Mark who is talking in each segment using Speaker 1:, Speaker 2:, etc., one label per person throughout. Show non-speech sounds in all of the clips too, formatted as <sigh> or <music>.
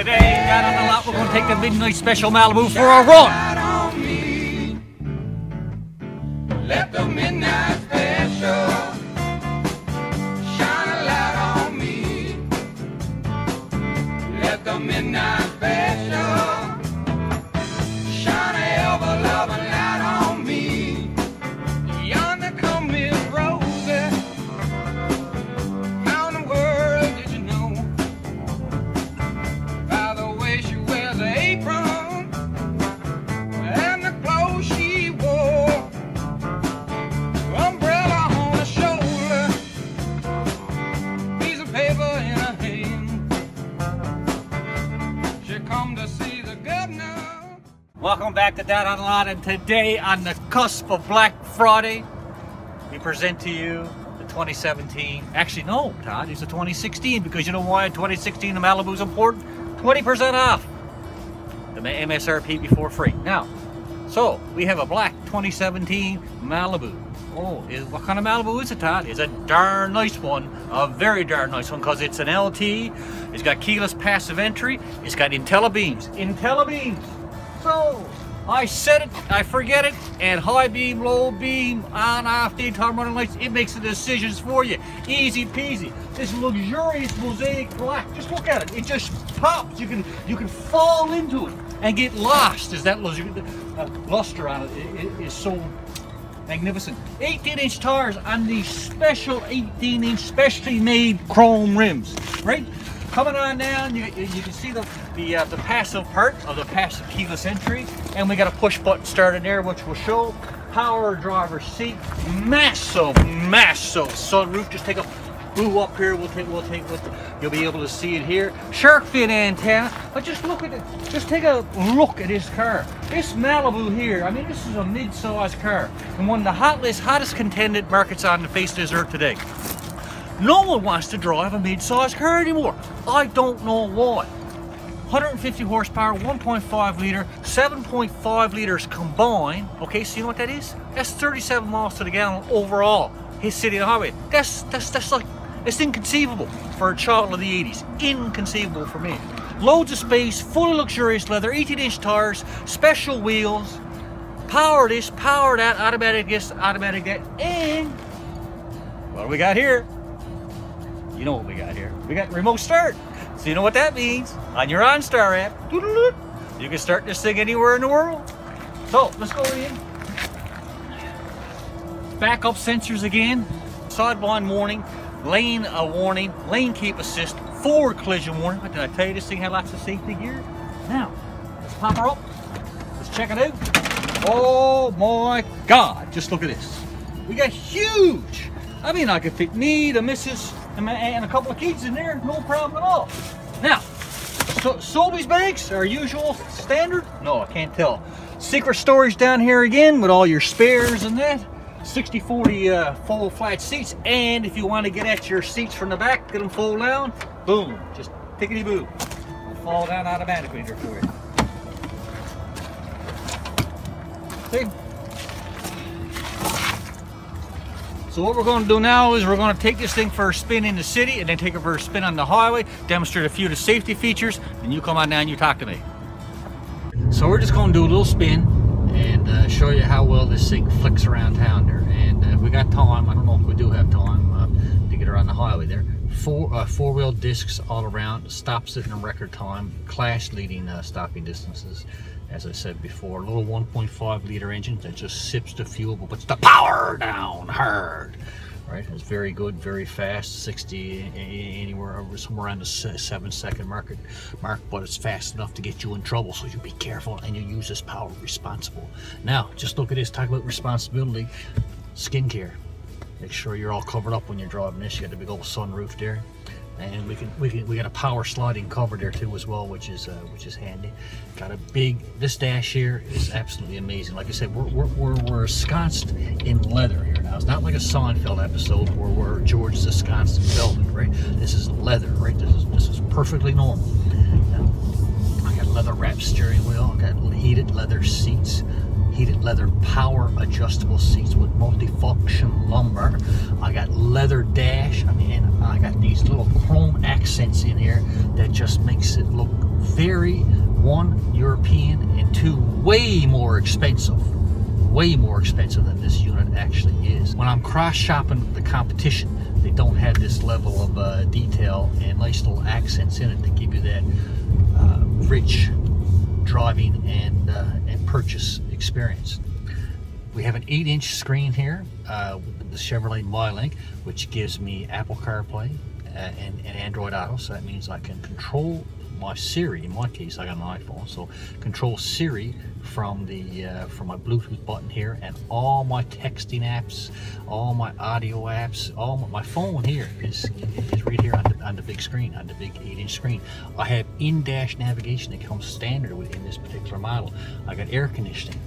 Speaker 1: Today, down on the lot, we're going to take the Midnight Special Malibu for a run.
Speaker 2: Let the midnight
Speaker 1: Welcome back to Down on the Lot, and today, on the cusp of Black Friday, we present to you the 2017. Actually, no, Todd, it's the 2016 because you know why in 2016 the Malibu's important? 20% off the MSRP before free. Now, so we have a black 2017 Malibu. Oh, is, what kind of Malibu is it, Todd? It's a darn nice one, a very darn nice one, because it's an LT. It's got keyless passive entry. It's got IntelliBeams. IntelliBeams. So I set it, I forget it, and high beam, low beam, on, off, daytime running lights. It makes the decisions for you. Easy peasy. This luxurious mosaic black. Just look at it. It just pops. You can you can fall into it and get lost. as that uh, luster on it is so magnificent. 18 inch tires on these special 18 inch specially made chrome rims, right? Coming on down, you, you can see the the, uh, the passive part of the passive keyless entry, and we got a push button start in there, which will show power driver seat, massive, massive sunroof. Just take a boo up here. We'll take, we'll take, we'll, you'll be able to see it here. Shark fin antenna, but just look at it. Just take a look at this car. This Malibu here. I mean, this is a mid-sized car, and one of the hottest, hottest contended markets on the face of this earth today. No one wants to drive a mid-sized car anymore. I don't know why. 150 horsepower, 1.5 liter, 7.5 liters combined. Okay, so you know what that is? That's 37 miles to the gallon overall. His city on the highway. That's that's that's like it's inconceivable for a child of the 80s. Inconceivable for me. Loads of space, fully luxurious leather, 18-inch tires, special wheels, power this, power that, automatic this, automatic that, and what do we got here? You know what we got here. We got remote start. So you know what that means? On your OnStar app, you can start this thing anywhere in the world. So let's go in. Backup sensors again. Sidewand warning, lane a warning, lane keep assist, forward collision warning. What did I tell you? This thing had lots of safety gear. Now, let's pop her up. Let's check it out. Oh my God! Just look at this. We got huge. I mean, I could fit me, the missus, and, a couple of kids in there, no problem at all. Now, so, Sobeys bags are usual standard? No, I can't tell. Secret storage down here again with all your spares and that. 60-40 uh, flat seats. And if you want to get at your seats from the back, get them fold down, boom, just tickety boo. Fall down automatically there for you. See? So what we're going to do now is we're going to take this thing for a spin in the city and then take it for a spin on the highway, demonstrate a few of the safety features, and you come on down and you talk to me. So we're just going to do a little spin and uh, show you how well this thing flicks around town there. And uh, we got time, I don't know if we do have time uh, to get around the highway there. Four uh, four wheel discs all around, stops it in record time, class leading uh, stopping distances. As I said before, a little 1.5 liter engine that just sips the fuel but puts the power down hard. Right, it's very good, very fast, 60 anywhere over somewhere around the seven second market mark, but it's fast enough to get you in trouble. So you be careful and you use this power responsible. Now, just look at this. Talk about responsibility. Skincare. Make sure you're all covered up when you're driving this. You got the big old sunroof there, and we can we can we got a power sliding cover there too as well, which is uh, which is handy. Got a big this dash here is absolutely amazing. Like I said, we're we're, we're, we're ensconced in leather here now. It's not like a Seinfeld episode where where George is ensconced in velvet, right? This is leather, right? This is this is perfectly normal. Now, I got leather wrap steering wheel. I got heated leather seats heated leather power adjustable seats with multifunction lumbar. I got leather dash. I mean, I got these little chrome accents in here that just makes it look very one European and two way more expensive way more expensive than this unit actually is. When I'm cross shopping the competition, they don't have this level of uh, detail and nice little accents in it to give you that uh, rich driving and, uh, and purchase experience. We have an 8 inch screen here uh, with the Chevrolet MyLink, which gives me Apple CarPlay uh, and, and Android Auto. So that means I can control my Siri. In my case, I got an iPhone, so control Siri from the uh, from my Bluetooth button here, and all my texting apps, all my audio apps, all my, my phone here is is right here on the, on the big screen, on the big eight-inch screen. I have in-dash navigation that comes standard within this particular model. I got air conditioning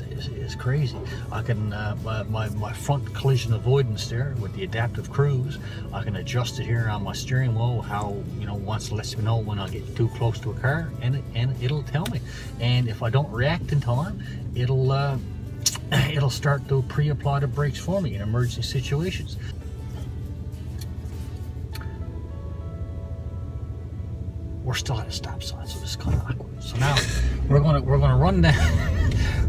Speaker 1: is crazy. I can, uh, my, my, my, front collision avoidance there with the adaptive cruise, I can adjust it here on my steering wheel how, you know, once it lets me know when I get too close to a car and, it, and it'll tell me. And if I don't react in time, it'll, uh, <clears throat> it'll start to pre-apply the brakes for me in emergency situations. we're still at a stop sign, so this is kind of awkward. So now we're gonna we're gonna run down. <laughs>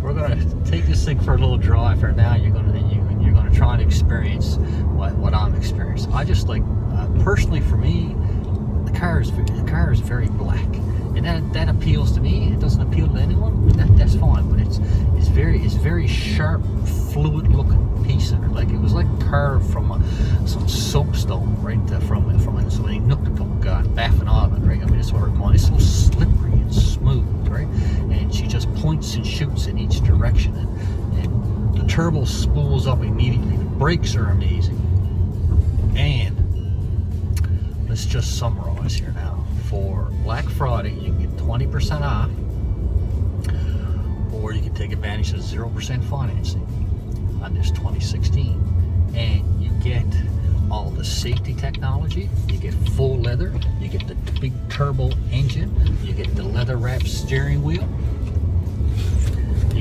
Speaker 1: we're gonna take this thing for a little drive. For now, you're gonna you, you're gonna try and experience what, what I'm experiencing. I just like uh, personally for me, the car is the car is very black, and that that appeals to me. It doesn't appeal to anyone. That, that's fine, but it's it's very it's very sharp, fluid looking piece of it. Like it was like carved from a, some soapstone, right? Uh, from from so many nook God, Baffin Island, right? I mean, it's her It's so slippery and smooth, right? And she just points and shoots direction, and, and the turbo spools up immediately. The brakes are amazing, and let's just summarize here now. For Black Friday, you can get 20% off, or you can take advantage of 0% financing on this 2016, and you get all the safety technology. You get full leather. You get the big turbo engine. You get the leather wrapped steering wheel.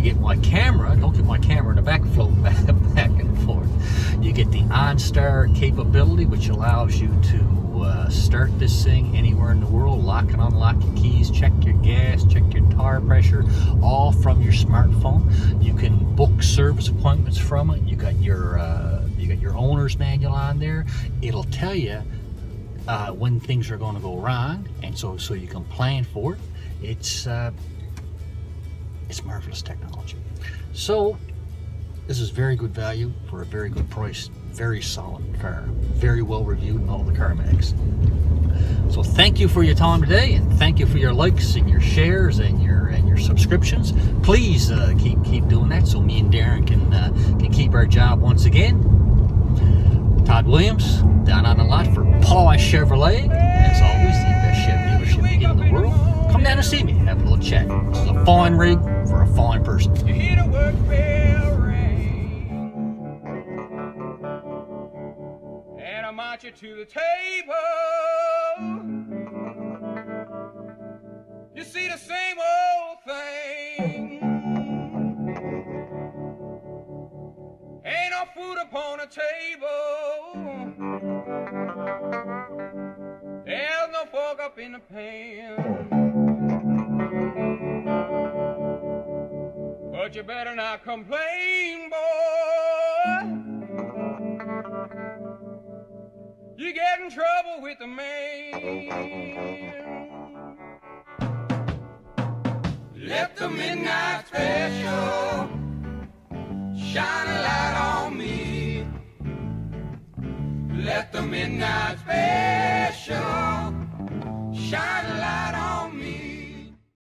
Speaker 1: Get my camera. Don't get my camera in the back <laughs> floating back, back and forth. You get the OnStar capability, which allows you to uh, start this thing anywhere in the world, lock and unlock your keys, check your gas, check your tire pressure, all from your smartphone. You can book service appointments from it. You got your uh, you got your owner's manual on there. It'll tell you uh, when things are going to go wrong, and so so you can plan for it. It's uh, it's marvelous technology. So this is very good value for a very good price. Very solid car. Very well reviewed in all the car mags. So thank you for your time today, and thank you for your likes and your shares and your and your subscriptions. Please uh, keep keep doing that, so me and Darren can uh, can keep our job once again. Todd Williams, down on the lot for Pye Chevrolet. As always, the best Chevy dealership in the world. Come down and see me, a chat. This is a fine rig for a fine person. March you to the table. You see the same old thing. Ain't no food upon the table. There's no fork up in the pan. But you better not complain, boy. You get in trouble with the man. Left the midnight special shine a light on me. Let the midnight special shine.